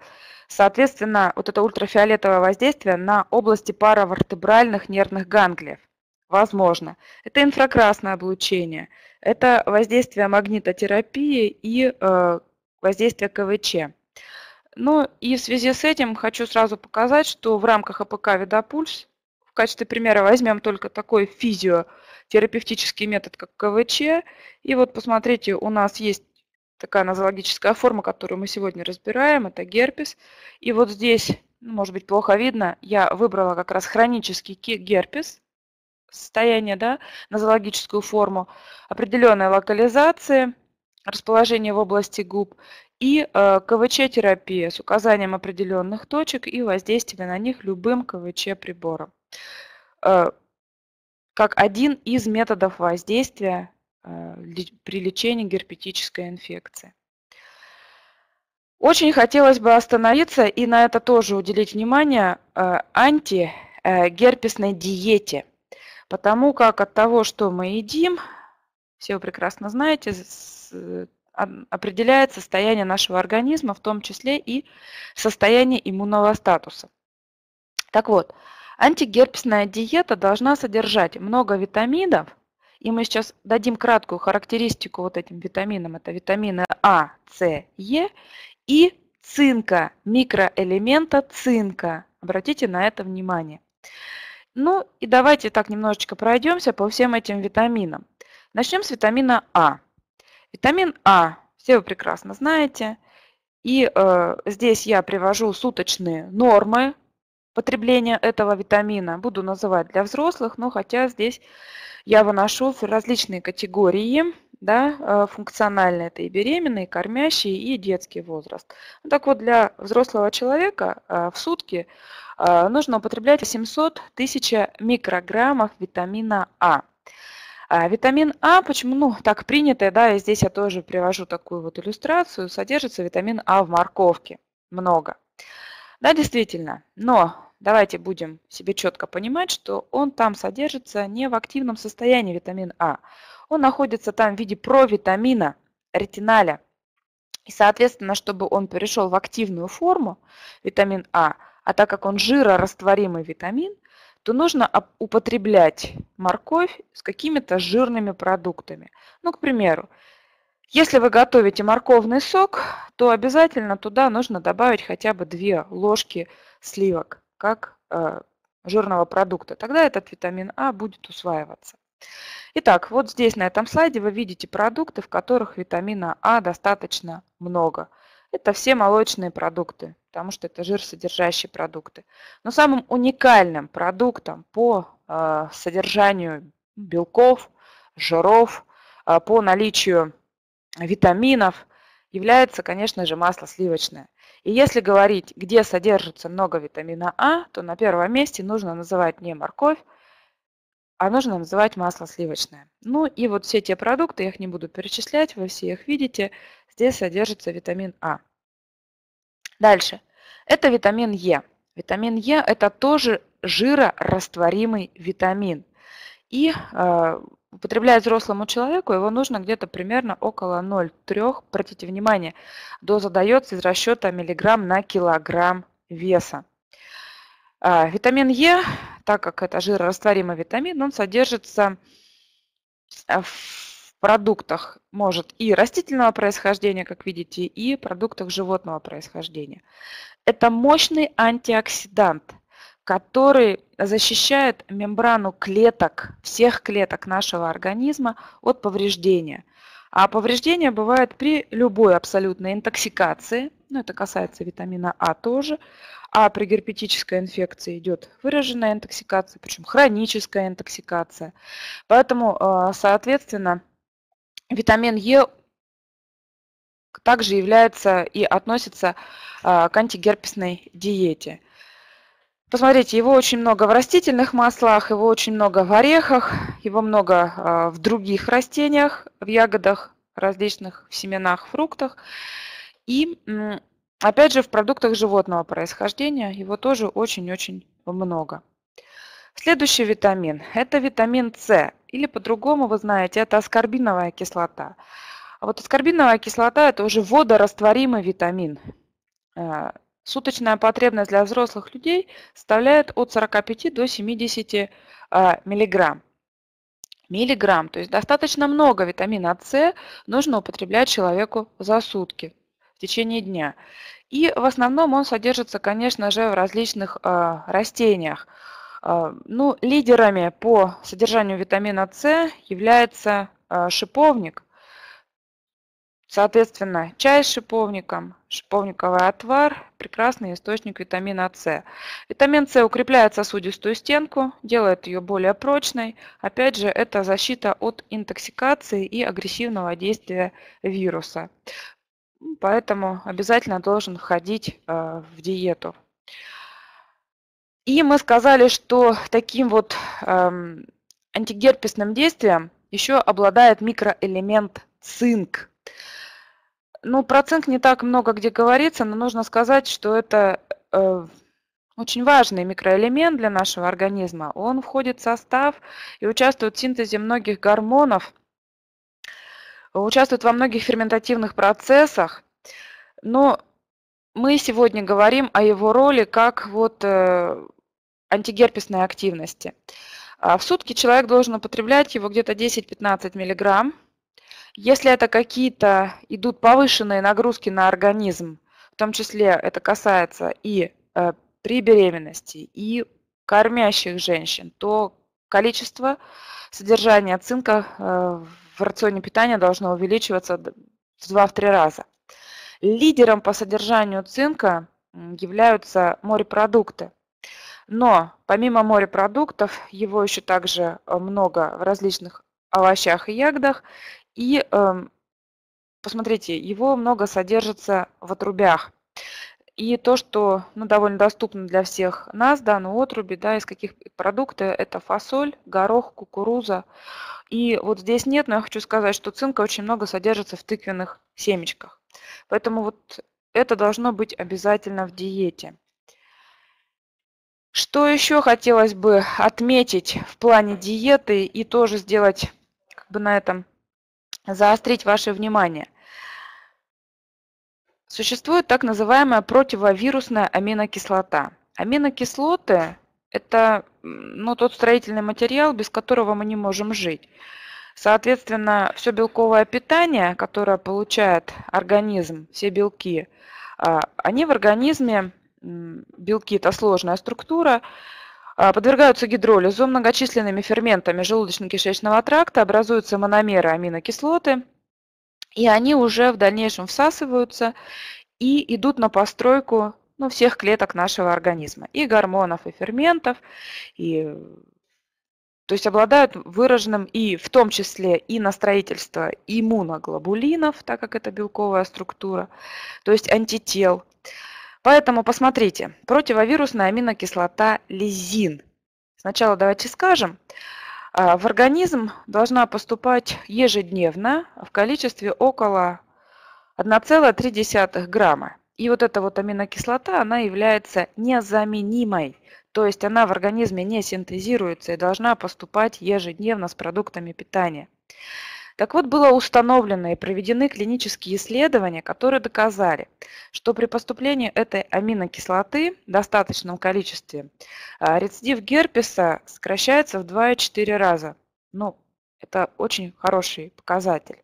Соответственно, вот это ультрафиолетовое воздействие на области паравертебральных нервных ганглиев. Возможно. Это инфракрасное облучение, это воздействие магнитотерапии и э, воздействие КВЧ. Ну и в связи с этим хочу сразу показать, что в рамках АПК Видопульс, в качестве примера возьмем только такой физиотерапевтический метод, как КВЧ. И вот посмотрите, у нас есть такая нозологическая форма, которую мы сегодня разбираем, это герпес. И вот здесь, ну, может быть, плохо видно, я выбрала как раз хронический герпес, состояние, да, нозологическую форму, определенной локализации, расположение в области губ и э, КВЧ-терапия с указанием определенных точек и воздействия на них любым КВЧ-прибором. Э, как один из методов воздействия при лечении герпетической инфекции. Очень хотелось бы остановиться и на это тоже уделить внимание э, антигерпесной диете, потому как от того, что мы едим, все вы прекрасно знаете, определяет состояние нашего организма, в том числе и состояние иммунного статуса. Так вот, антигерпесная диета должна содержать много витаминов, и мы сейчас дадим краткую характеристику вот этим витаминам. Это витамины А, С, Е и цинка, микроэлемента цинка. Обратите на это внимание. Ну и давайте так немножечко пройдемся по всем этим витаминам. Начнем с витамина А. Витамин А, все вы прекрасно знаете. И э, здесь я привожу суточные нормы потребления этого витамина. Буду называть для взрослых, но хотя здесь я выношу различные категории да, э, функциональные. Это и беременные, и кормящие, и детский возраст. Ну, так вот, для взрослого человека э, в сутки э, нужно употреблять 800 тысяч микрограммов витамина А. А витамин А, почему, ну, так принято, да, и здесь я тоже привожу такую вот иллюстрацию, содержится витамин А в морковке, много. Да, действительно, но давайте будем себе четко понимать, что он там содержится не в активном состоянии витамин А. Он находится там в виде провитамина, ретиналя. И, соответственно, чтобы он перешел в активную форму, витамин А, а так как он жирорастворимый витамин, то нужно употреблять морковь с какими-то жирными продуктами. Ну, к примеру, если вы готовите морковный сок, то обязательно туда нужно добавить хотя бы 2 ложки сливок, как э, жирного продукта. Тогда этот витамин А будет усваиваться. Итак, вот здесь на этом слайде вы видите продукты, в которых витамина А достаточно много. Это все молочные продукты, потому что это жирсодержащие продукты. Но самым уникальным продуктом по э, содержанию белков, жиров, э, по наличию витаминов является, конечно же, масло сливочное. И если говорить, где содержится много витамина А, то на первом месте нужно называть не морковь, а нужно называть масло сливочное. Ну и вот все те продукты, я их не буду перечислять, вы все их видите, здесь содержится витамин А. Дальше. Это витамин Е. Витамин Е – это тоже жирорастворимый витамин. И э, употреблять взрослому человеку его нужно где-то примерно около 0,3. Обратите внимание, доза дается из расчета миллиграмм на килограмм веса. Э, витамин Е, так как это жирорастворимый витамин, он содержится в продуктах может и растительного происхождения, как видите, и продуктах животного происхождения. Это мощный антиоксидант, который защищает мембрану клеток, всех клеток нашего организма от повреждения. А повреждения бывают при любой абсолютной интоксикации, ну это касается витамина А тоже, а при герпетической инфекции идет выраженная интоксикация, причем хроническая интоксикация. Поэтому, э, соответственно, Витамин Е также является и относится а, к антигерпесной диете. Посмотрите, его очень много в растительных маслах, его очень много в орехах, его много а, в других растениях, в ягодах различных, в семенах, фруктах. И опять же в продуктах животного происхождения его тоже очень-очень много. Следующий витамин – это витамин С, или по-другому, вы знаете, это аскорбиновая кислота. А вот аскорбиновая кислота – это уже водорастворимый витамин. Суточная потребность для взрослых людей составляет от 45 до 70 э, миллиграмм. Миллиграмм, то есть достаточно много витамина С нужно употреблять человеку за сутки в течение дня. И в основном он содержится, конечно же, в различных э, растениях. А, ну, лидерами по содержанию витамина С является а, шиповник. Соответственно, чай с шиповником, шиповниковый отвар – прекрасный источник витамина С. Витамин С укрепляет сосудистую стенку, делает ее более прочной. Опять же, это защита от интоксикации и агрессивного действия вируса. Поэтому обязательно должен входить а, в диету. И мы сказали, что таким вот эм, антигерпесным действием еще обладает микроэлемент цинк. Ну, про цинк не так много где говорится, но нужно сказать, что это э, очень важный микроэлемент для нашего организма. Он входит в состав и участвует в синтезе многих гормонов, участвует во многих ферментативных процессах. Но мы сегодня говорим о его роли как вот э, антигерпесной активности. А в сутки человек должен употреблять его где-то 10-15 миллиграмм. Если это какие-то идут повышенные нагрузки на организм, в том числе это касается и э, при беременности, и кормящих женщин, то количество содержания цинка э, в рационе питания должно увеличиваться в 2-3 раза. Лидером по содержанию цинка являются морепродукты. Но помимо морепродуктов, его еще также э, много в различных овощах и ягодах. И э, посмотрите, его много содержится в отрубях. И то, что ну, довольно доступно для всех нас, да, ну, отруби, да, из каких продуктов, это фасоль, горох, кукуруза. И вот здесь нет, но я хочу сказать, что цинка очень много содержится в тыквенных семечках. Поэтому вот это должно быть обязательно в диете. Что еще хотелось бы отметить в плане диеты и тоже сделать, как бы на этом заострить ваше внимание. Существует так называемая противовирусная аминокислота. Аминокислоты – это ну, тот строительный материал, без которого мы не можем жить. Соответственно, все белковое питание, которое получает организм, все белки, а, они в организме, белки – это сложная структура, подвергаются гидролизу многочисленными ферментами желудочно-кишечного тракта, образуются мономеры аминокислоты, и они уже в дальнейшем всасываются и идут на постройку ну, всех клеток нашего организма, и гормонов, и ферментов, и то есть обладают выраженным и в том числе и на строительство иммуноглобулинов, так как это белковая структура, то есть антител. Поэтому посмотрите, противовирусная аминокислота лизин. Сначала давайте скажем, а, в организм должна поступать ежедневно в количестве около 1,3 грамма. И вот эта вот аминокислота, она является незаменимой. То есть она в организме не синтезируется и должна поступать ежедневно с продуктами питания. Так вот, было установлено и проведены клинические исследования, которые доказали, что при поступлении этой аминокислоты в достаточном количестве а, рецидив герпеса сокращается в 2,4 раза. Ну, это очень хороший показатель.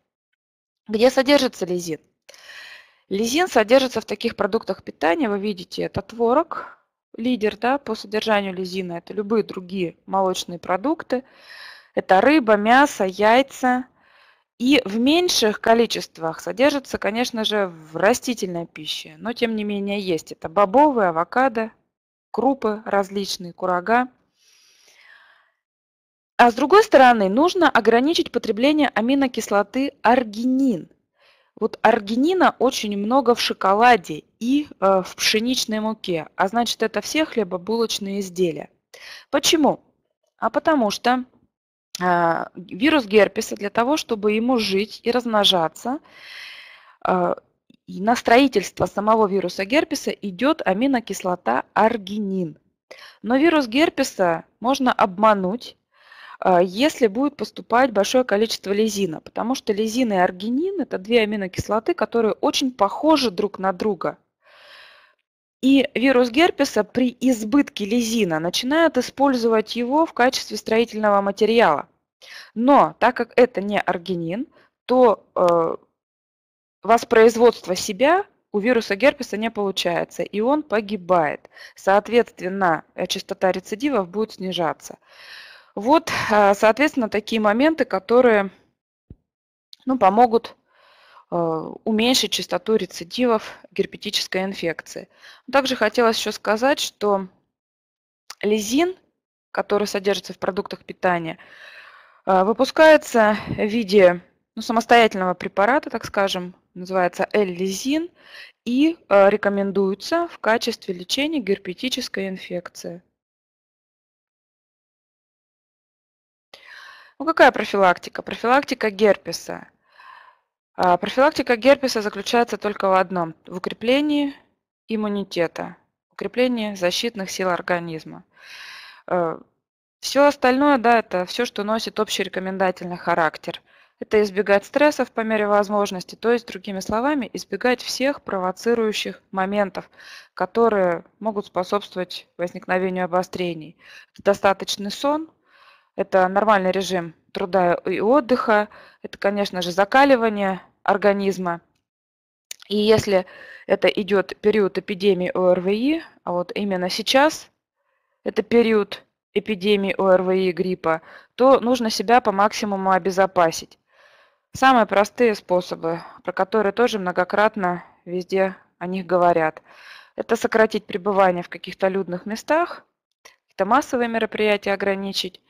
Где содержится лизин? Лизин содержится в таких продуктах питания, вы видите, это творог, лидер да, по содержанию лизина, это любые другие молочные продукты, это рыба, мясо, яйца. И в меньших количествах содержится, конечно же, в растительной пище, но тем не менее есть. Это бобовые, авокадо, крупы различные, курага. А с другой стороны, нужно ограничить потребление аминокислоты аргинин. Вот аргинина очень много в шоколаде и э, в пшеничной муке, а значит это все хлебобулочные изделия. Почему? А потому что вирус герпеса для того, чтобы ему жить и размножаться, э, на строительство самого вируса герпеса идет аминокислота аргинин. Но вирус герпеса можно обмануть а, если будет поступать большое количество лизина, потому что лизин и аргинин – это две аминокислоты, которые очень похожи друг на друга. И вирус герпеса при избытке лизина начинает использовать его в качестве строительного материала. Но так как это не аргинин, то э, воспроизводство себя у вируса герпеса не получается, и он погибает. Соответственно, частота рецидивов будет снижаться. Вот, а, соответственно, такие моменты, которые ну, помогут уменьшить частоту рецидивов герпетической инфекции. Также хотелось еще сказать, что лизин, который содержится в продуктах питания, а, выпускается в виде ну, самостоятельного препарата, так скажем, называется L-лизин, и рекомендуется в качестве лечения герпетической инфекции. Ну какая профилактика? Профилактика герпеса. А, профилактика герпеса заключается только в одном – в укреплении иммунитета, укреплении защитных сил организма. Э, все остальное, да, это все, что носит общий рекомендательный характер. Это избегать стрессов по мере возможности, то есть, другими словами, избегать всех провоцирующих моментов, которые могут способствовать возникновению обострений. Достаточный сон, это нормальный режим труда и отдыха, это, конечно же, закаливание организма. И если это идет период эпидемии ОРВИ, а вот именно сейчас это период эпидемии ОРВИ гриппа, то нужно себя по максимуму обезопасить. Самые простые способы, про которые тоже многократно везде о них говорят, это сократить пребывание в каких-то людных местах, какие-то массовые мероприятия ограничить.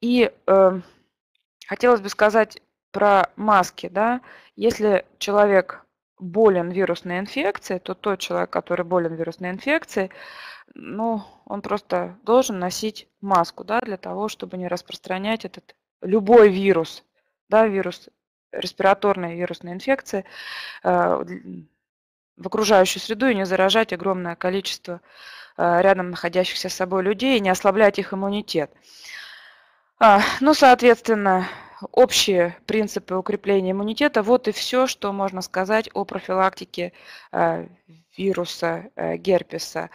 И э, хотелось бы сказать про маски. Да? Если человек болен вирусной инфекцией, то тот человек, который болен вирусной инфекцией, ну, он просто должен носить маску, да, для того, чтобы не распространять этот любой вирус, да, вирус респираторной вирусной инфекции э, в окружающую среду и не заражать огромное количество э, рядом находящихся с собой людей и не ослаблять их иммунитет. А, ну, соответственно, общие принципы укрепления иммунитета. Вот и все, что можно сказать о профилактике э, вируса герпеса.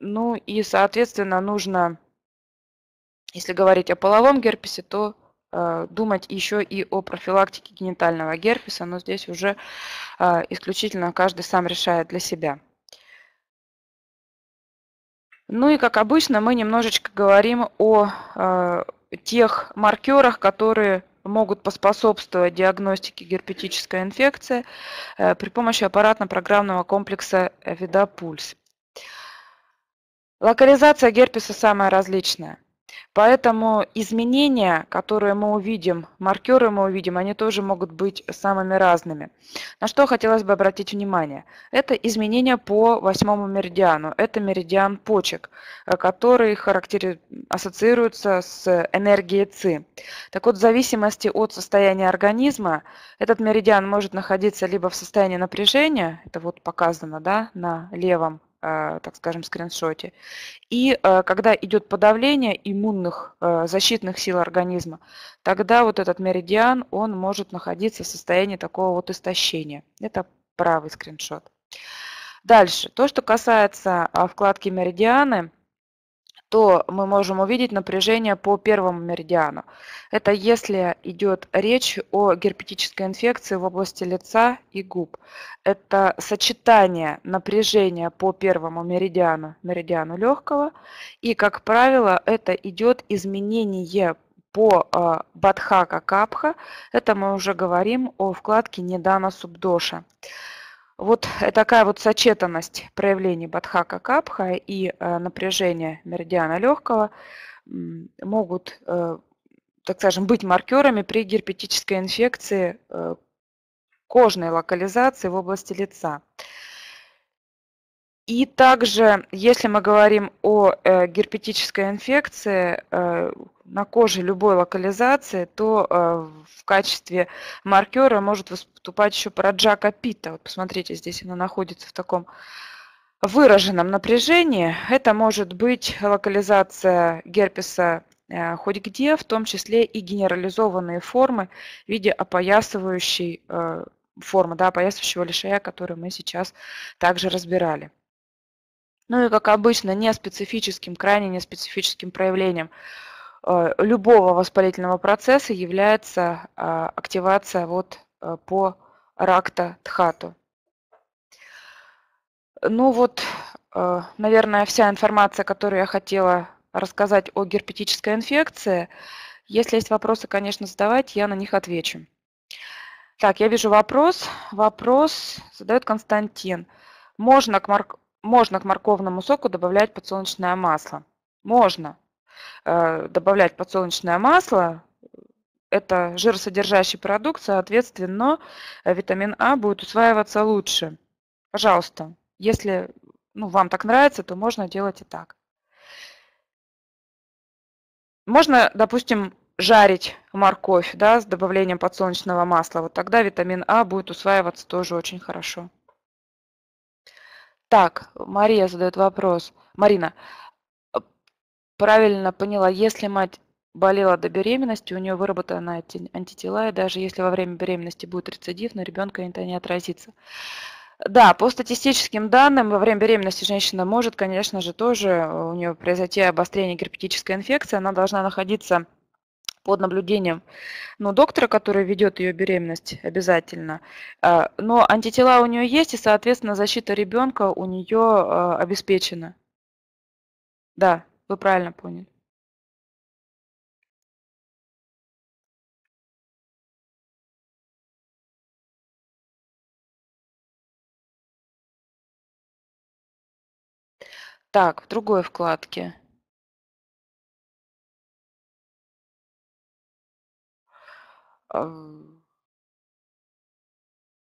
Ну и, соответственно, нужно, если говорить о половом герпесе, то э, думать еще и о профилактике генитального герпеса, но здесь уже э, исключительно каждый сам решает для себя. Ну и, как обычно, мы немножечко говорим о э, тех маркерах, которые могут поспособствовать диагностике герпетической инфекции при помощи аппаратно-программного комплекса «Видопульс». Локализация герпеса самая различная. Поэтому изменения, которые мы увидим, маркеры мы увидим, они тоже могут быть самыми разными. На что хотелось бы обратить внимание? Это изменения по восьмому меридиану. Это меридиан почек, э, который характери... ассоциируется с энергией ЦИ. Так вот, в зависимости от состояния организма, этот меридиан может находиться либо в состоянии напряжения, это вот показано да, на левом так скажем, скриншоте. И э, когда идет подавление иммунных э, защитных сил организма, тогда вот этот меридиан, он может находиться в состоянии такого вот истощения. Это правый скриншот. Дальше. То, что касается а, вкладки меридианы, то мы можем увидеть напряжение по первому меридиану. Это если идет речь о герпетической инфекции в области лица и губ. Это сочетание напряжения по первому меридиану, меридиану легкого, и, как правило, это идет изменение по э, Бадхака Капха. Это мы уже говорим о вкладке Недана Субдоша. Вот такая вот сочетанность проявлений Бадхака Капха и э, напряжения меридиана легкого могут, э, так скажем, быть маркерами при герпетической инфекции э, кожной локализации в области лица. И также, если мы говорим о э, герпетической инфекции э, на коже любой локализации, то э, в качестве маркера может выступать еще проджака пита. Вот посмотрите, здесь она находится в таком выраженном напряжении. Это может быть локализация герпеса хоть где, в том числе и генерализованные формы в виде опоясывающей формы, да, опоясывающего лишая, которую мы сейчас также разбирали. Ну и, как обычно, неспецифическим, крайне неспецифическим проявлением э, любого воспалительного процесса является а, активация вот э, по ракта-тхату. Ну вот, э, наверное, вся информация, которую я хотела рассказать о герпетической инфекции. Если есть вопросы, конечно, задавайте, я на них отвечу. Так, я вижу вопрос. Вопрос задает Константин. Можно к марк можно к морковному соку добавлять подсолнечное масло. Можно э, добавлять подсолнечное масло. Это жиросодержащий продукт, соответственно, витамин А будет усваиваться лучше. Пожалуйста, если ну, вам так нравится, то можно делать и так. Можно, допустим, жарить морковь да, с добавлением подсолнечного масла, вот тогда витамин А будет усваиваться тоже очень хорошо. Так, Мария задает вопрос. Марина, э, правильно поняла, если мать болела до беременности, у нее выработаны антитела, и даже если во время беременности будет рецидив, на ребенка это не отразится. Да, по статистическим данным, во время беременности женщина может, конечно же, тоже э, у нее произойти обострение герпетической инфекции, она должна находиться под наблюдением ну, доктора, который ведет ее беременность обязательно. А, но антитела у нее есть, и, соответственно, защита ребенка у нее а, обеспечена. Да, вы правильно поняли. Так, в другой вкладке.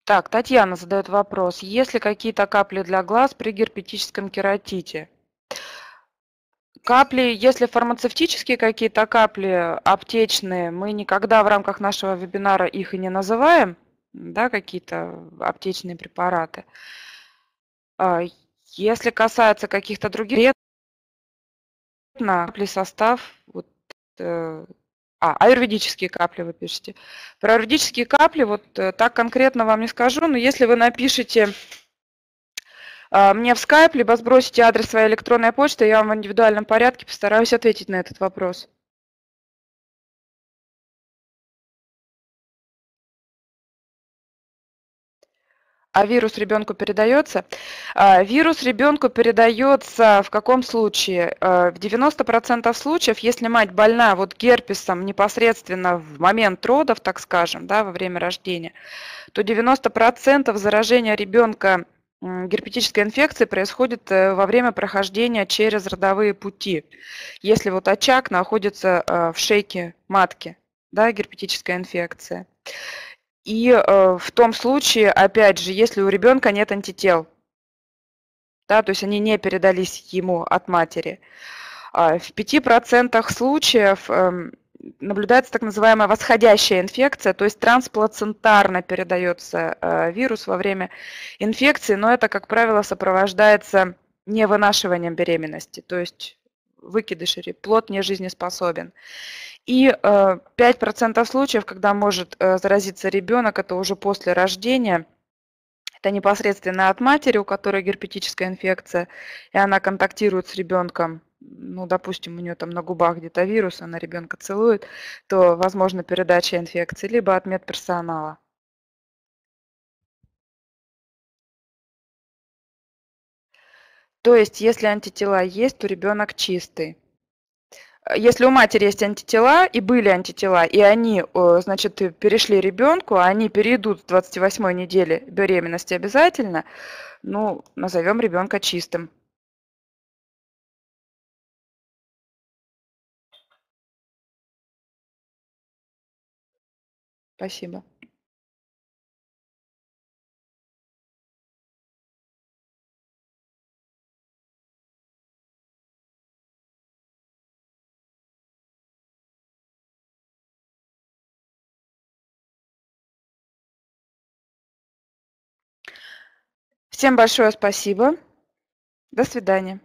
Так, Татьяна задает вопрос. Есть ли какие-то капли для глаз при герпетическом кератите? Капли, если фармацевтические какие-то капли, аптечные, мы никогда в рамках нашего вебинара их и не называем, да, какие-то аптечные препараты. А, если касается каких-то других, капли состав, вот, э, а, аюрведические капли вы пишете. Про аюрведические капли вот э, так конкретно вам не скажу, но если вы напишите э, мне в скайп, либо сбросите адрес своей электронной почты, я вам в индивидуальном порядке постараюсь ответить на этот вопрос. А вирус ребенку передается? А, вирус ребенку передается в каком случае? А, в 90% случаев, если мать больна вот герпесом непосредственно в момент родов, так скажем, да, во время рождения, то 90% заражения ребенка герпетической инфекции происходит э, во время прохождения через родовые пути. Если вот очаг находится э, в шейке матки, да, герпетическая инфекция. И э, в том случае, опять же, если у ребенка нет антител, да, то есть они не передались ему от матери, э, в 5% случаев э, наблюдается так называемая восходящая инфекция, то есть трансплацентарно передается э, вирус во время инфекции, но это, как правило, сопровождается не вынашиванием беременности, то есть выкидыши, плод не жизнеспособен. И 5% э, случаев, когда может э, заразиться ребенок, это уже после рождения, это непосредственно от матери, у которой герпетическая инфекция, и она контактирует с ребенком, ну, допустим, у нее там на губах где-то вирус, она ребенка целует, то возможно передача инфекции, либо от медперсонала. То есть, если антитела есть, то ребенок чистый если у матери есть антитела и были антитела, и они, значит, перешли ребенку, а они перейдут с 28 недели беременности обязательно, ну, назовем ребенка чистым. Спасибо. Всем большое спасибо. До свидания.